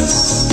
Hey.